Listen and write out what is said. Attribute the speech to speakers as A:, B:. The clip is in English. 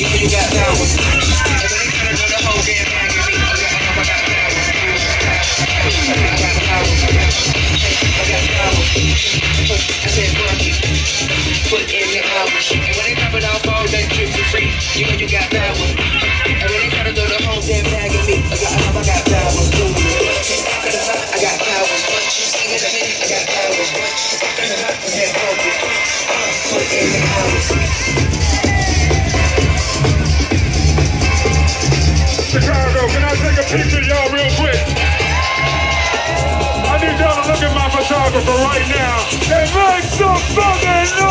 A: You you got. And they try to do the whole damn me, I got, I power. I got power. I got power. I said. Put in the hours. And when they pop it off all that trip for free, you know you got power. And when the whole damn me, I got, I got power. I got power. I got power. I said. Put in the hours.
B: Picture y'all real quick? I need y'all to look at my photographer right now and make some fucking noise!